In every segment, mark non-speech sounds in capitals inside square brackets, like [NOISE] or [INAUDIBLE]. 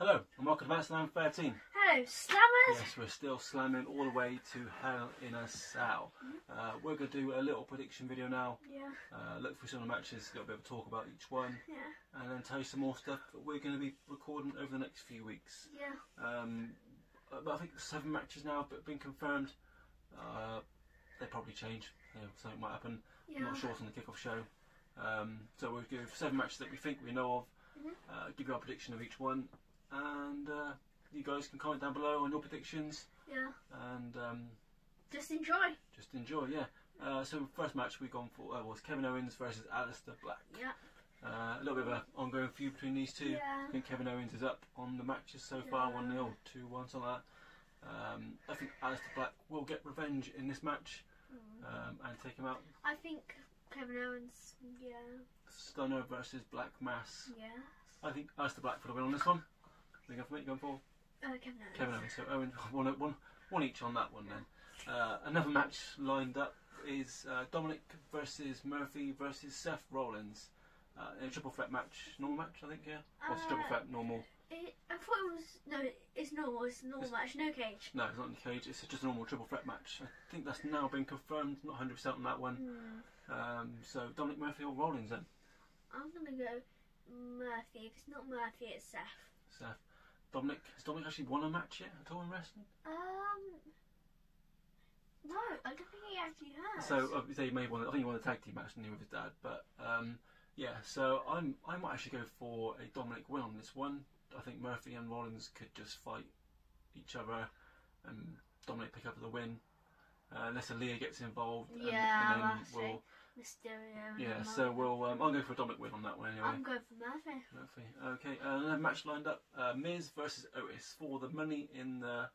Hello, and welcome to Slam 13. Hello, Slammers. Yes, we're still slamming all the way to Hell in a Cell. Uh, we're going to do a little prediction video now. Yeah, Uh, look through some of the matches, a little bit of talk about each one, yeah, and then tell you some more stuff that we're going to be recording over the next few weeks. yeah. Um, uh, but I think seven matches now have been confirmed. Uh, they probably change. You know, something might happen. I'm Yeah. not sure on the kickoff show. Um, so we'll give seven matches that we think we know of. Mhm. Uh, give you our prediction of each one, and uh, you guys can comment down below on your predictions yeah. and um, Just enjoy. just enjoy. Yeah. Uh, so first match we've gone for uh, was Kevin Owens versus Aleister Black. Yeah. Uh, a little bit of an ongoing feud between these two. Yeah. I think Kevin Owens is up on the matches so far, 1 0, 2 1, something like that. Um, I think Aleister Black will get revenge in this match Mm. um, and take him out. I think Kevin Owens. Yeah. Stunner versus Black Mass. Yeah. I think Aleister Black for the win on this one. Are you going for me? You going for Uh, Kevin Owens. Kevin Owens? So Owen, one, one, one each on that one then. Uh, another match lined up is uh, Dominik versus Murphy versus Seth Rollins. Uh, in a triple threat match, normal match, I think, yeah? What's triple Uh, threat, normal? It, I thought it was no. It's normal. It's a normal It's- match. No cage. No, it's not in the cage. It's just a normal triple threat match. I think that's now been confirmed. Not 100% on that one. Hmm. Um, so Dominik Murphy or Rollins then? I'm gonna go Murphy. If it's not Murphy, it's Seth. Seth. Dominik has Dominik actually won a match yet at all in wrestling? Um. No, I don't think he actually has. So uh, he may won. I think he won the tag team match with his dad. But um, yeah, so I'm I might actually go for a Dominik win on this one. I think Murphy and Rollins could just fight each other, and Dominik pick up the win. Uh, unless Aalyah gets involved, and, Yeah, and then we'll. Mysterio. yeah. So we'll um, I'll go for a Dominik win on that one anyway. I'm going for Murphy. Murphy. Okay, uh, another match lined up: uh, Miz versus Otis for the Money in the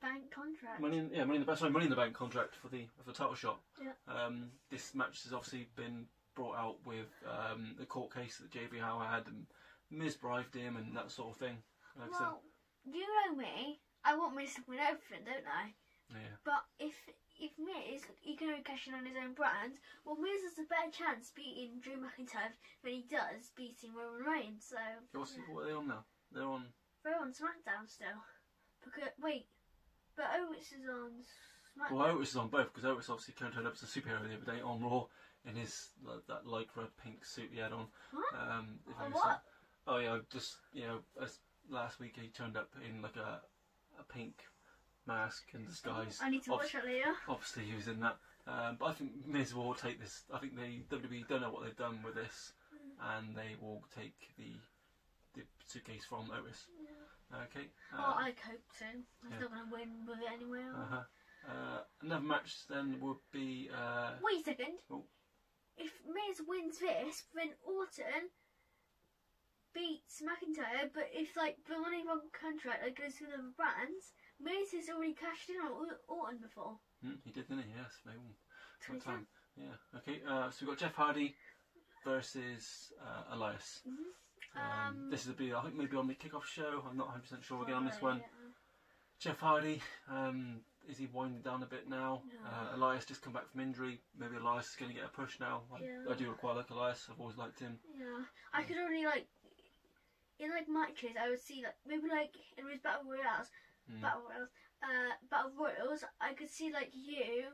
Bank contract. Money in, yeah, Money in the Bank. Sorry, Money in the Bank contract for the for the title shot. Yeah. Um, this match has obviously been brought out with um, the court case that JBL had, and Miz bribed him and that sort of thing. Like Well, you know me. I want Miz to win everything, don't I? yeah, But if if Miz he can only cash in on his own brand, well, Miz has a better chance beating Drew McIntyre than he does beating Roman Reigns. So what's what are they on now? They're on. they're on SmackDown still. Because wait, but Otis is on SmackDown. Well, Otis is on both because Otis obviously turned up as a superhero the other day on Raw in his like, that lycra pink suit he had on. What? Um, if Oh, what? saw- Oh yeah, just you know, as last week he turned up in like a a pink mask and disguise. I need to watch that later. Obviously, he was in that. Um, but I think Miz will take this. I think they WWE don't know what they've done with this, and they will take the the suitcase from Otis. Okay. Oh, Uh, I hope so. I'm yeah. not gonna win with it anyway. uh-huh. Uh, another match then would be. Uh, Wait a second. Oh. If Miz wins this, then Orton beats McIntyre. But if like the money one contract like, goes to the other brands, has already cashed in on Orton before. hmm, he did, didn't he? Yes. Maybe. Time. Yeah. Okay. Uh, so we've got Jeff Hardy versus uh, Elias. Mhm. Um, Um, this is a be I think maybe on the kickoff show. I'm not 100 percent sure again on this one. Jeff Hardy, um, is he winding down a bit now? No. Uh, Elias just come back from injury. Maybe Elias is going to get a push now. I, Yeah. I do quite like Elias. I've always liked him. Yeah. yeah. I could already like in like matches. I would see like maybe like in his battle royals, Mm. battle royals, uh, battle royals. I could see like you.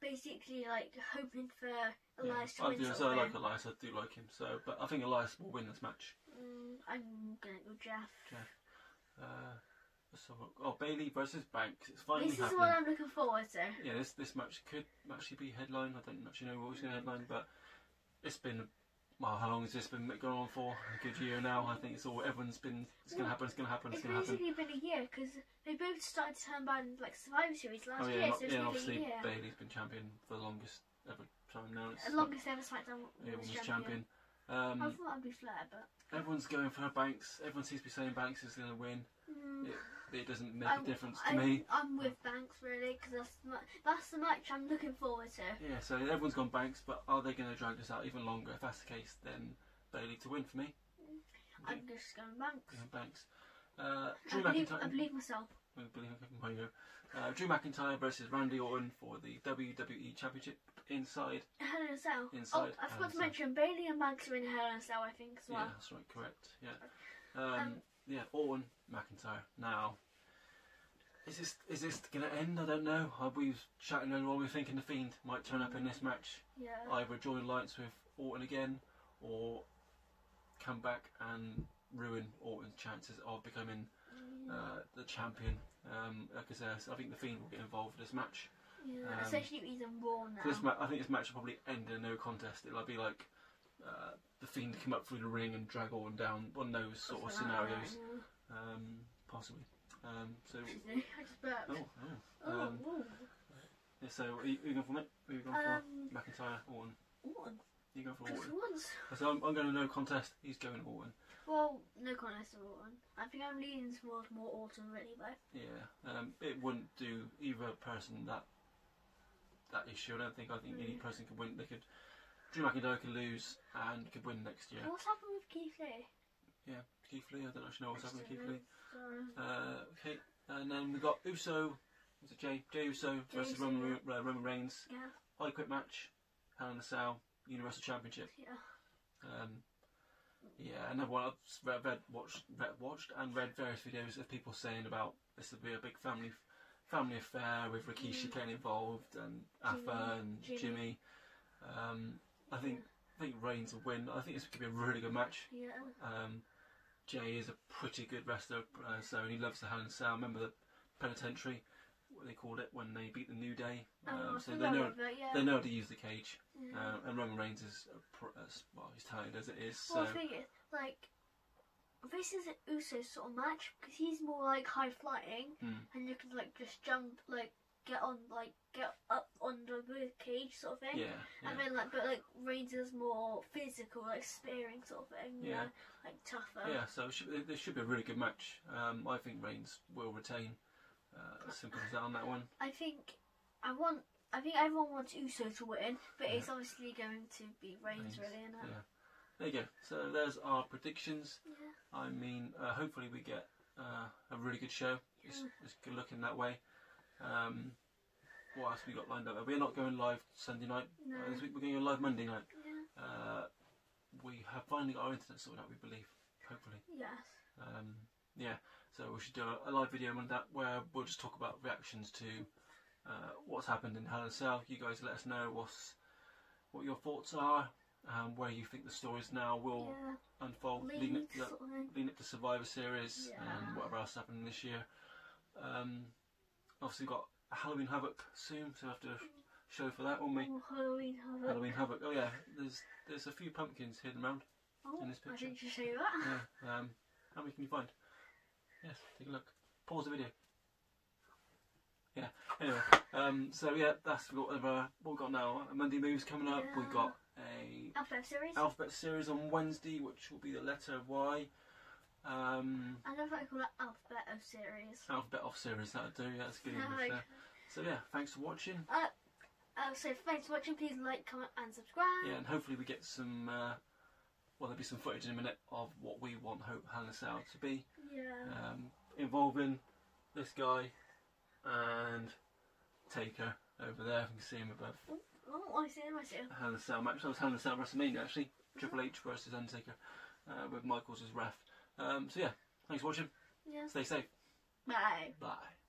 Basically, like hoping for Elias yeah. to I win. do. sort So I like. Elias. I do like him. So, but I think Elias will win this match. Mm, I'm gonna go Jeff. Uh, so, oh, Bayley versus Banks. It's finally This is happening. what I'm looking forward to. yeah, this this match could actually be headline. I don't actually know what was going to headline, but it's been well, how long has this been going on for? A good year now. I think it's all everyone's been. It's going to happen. It's going to happen. It's It's going to happen. basically been a year because they both started to turn bad like Survivor Series last Oh yeah, year, not, so it's yeah. Obviously, a year. Bayley's been champion for the longest ever time now. It's The longest ever SmackDown yeah, women's champion. champion. Um, I thought that'd be Flair, but everyone's going for Banks. Everyone seems to be saying Banks is going to win. mm, It, it doesn't make a difference to I, me. I'm with Banks really because that's the, that's the match I'm looking forward to. Yeah, so everyone's gone Banks, but are they going to drag this out even longer? If that's the case, then Bayley to win for me. I'm just going Banks. Yeah, Banks. Uh, I believe, I believe myself. I believe I can- there you go. Uh, Drew McIntyre versus Randy Orton for the WWE Championship inside. Hell in a Cell. Inside Oh, I forgot to mention Bayley and Banks are in Hell in a Cell, I think as well. Yeah, that's right, correct. Yeah. Um, Um, yeah, Orton McIntyre. Now, is this is this going to end? I don't know. Are we chatting earlier on? We're thinking the Fiend might turn up in this match, Yeah. either join alliance with Orton again, or come back and ruin Orton's chances of becoming. Uh, the champion. Um, like I said, I think the Fiend will get involved in this match. yeah. um, Especially he's on Raw now. So this ma- I think this match will probably end in a no contest. It'll be like uh, the Fiend come up through the ring and drag Orton down. One of those sort of Something like scenarios, yeah. um, possibly. Um, so, [LAUGHS] I just burped. oh, oh. Oh, Um, yeah, so are you, are you going for it? Are you going for Um, McIntyre, Orton? Orton. You going for Orton? So I'm, I'm going to no contest. He's going Orton. Well, no contest of Orton. I think I'm leaning towards more Orton, really, though. Yeah, um, it wouldn't do either person that that issue. I don't think. I think any Mm. person could win. They could. Drew McIntyre could lose and could win next year. What's happened with Keith Lee? Yeah, Keith Lee. I don't actually know what's happening with Keith Lee. Uh, okay, and then we got Uso. Was it Jey? Jey Uso Jey versus Uso, Roman, uh, Roman Reigns. Yeah, I quit match. Hell in a Cell. Universal Championship. yeah. Um, yeah, and everyone else read, read, watched, read, watched and read various videos of people saying about this would be a big family family affair with Rikishi Mm. getting involved and Afa and Jimmy. Jimmy. Um, I think I think Reigns will win. I think this could be a really good match. Yeah. Um, Jey is a pretty good wrestler, uh, so he loves the Hell in Cell. Remember the penitentiary, what they called it when they beat the New Day. Oh, Um, I so they know that, yeah. they know how to use the cage. Uh, and Roman Reigns is a pro, uh, well, he's talented as it is. So well, the thing is, like, this is an Uso sort of match because he's more like high flying, Hmm. and you can like just jump, like get on, like get up under the cage sort of thing. yeah, yeah. And then like, but like Reigns is more physical, like spearing sort of thing. you Yeah. know, like tougher. Yeah, so it should, there should be a really good match. Um, I think Reigns will retain. Uh, as simple as that on that one. I think I want. I think everyone wants Uso to win, but it's obviously going to be Reigns, Reigns, really, isn't it? Yeah. There you go. So there's our predictions. Yeah. I mean, uh, hopefully we get uh, a really good show. It's, it's good looking that way. Um, what else we got lined up? We're not going live Sunday night. No. Uh, this week we're going live Monday night. Yeah. Uh, we have finally got our internet sorted out, we believe. Hopefully. Yes. Um, yeah, so we should do a, a live video on that where we'll just talk about reactions to uh, what's happened in Hell in a Cell. You guys let us know what's what your thoughts are, um, where you think the stories now will yeah. unfold, leading League up, to that, sort of thing. leading up to Survivor Series Yeah. and whatever else happened this year. Um, obviously got Halloween Havoc soon, so we have to show for that, won't we? Oh, Halloween Havoc. Halloween Havoc. Oh yeah, there's there's a few pumpkins hidden around. Oh, in this I picture. didn't just show you that. Yeah. Um, how many can you find? Yes, take a look. Pause the video. Yeah. Anyway, um, so yeah, that's what we've, uh, what we've got now. Monday moves coming up. We've got a Alphabet series. alphabet series on Wednesday, which will be the letter Y. Um, I love that I call it Alphabet of series. alphabet off series. That'll do. Yeah, that's good English like- there. So yeah, thanks for watching. Uh, so thanks for watching. Please like, comment, and subscribe. Yeah, and hopefully we get some. Uh, well, there'll be some footage in a minute of what we want Hope in a to be. Yeah. um, involving this guy and Taker over there. You can see him above Oh, I see him. I see him. Hell in a Cell match. I was Hell in a Cell WrestleMania actually. Triple H versus Undertaker uh, with Michaels as ref. Um, so yeah, thanks for watching. Yeah. Stay safe. Bye. Bye.